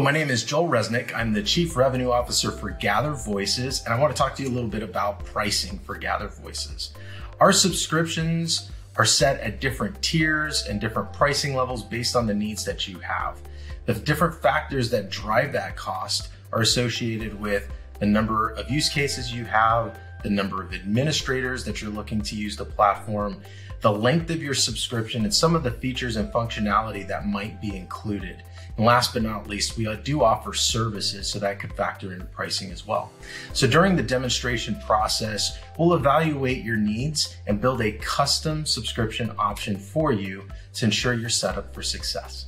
my name is Joel Resnik. I'm the Chief Revenue Officer for Gather Voices, and I want to talk to you a little bit about pricing for Gather Voices. Our subscriptions are set at different tiers and different pricing levels based on the needs that you have. The different factors that drive that cost are associated with the number of use cases you have, the number of administrators that you're looking to use the platform, the length of your subscription, and some of the features and functionality that might be included. And last but not least, we do offer services, so that could factor into pricing as well. So during the demonstration process, we'll evaluate your needs and build a custom subscription option for you to ensure you're set up for success.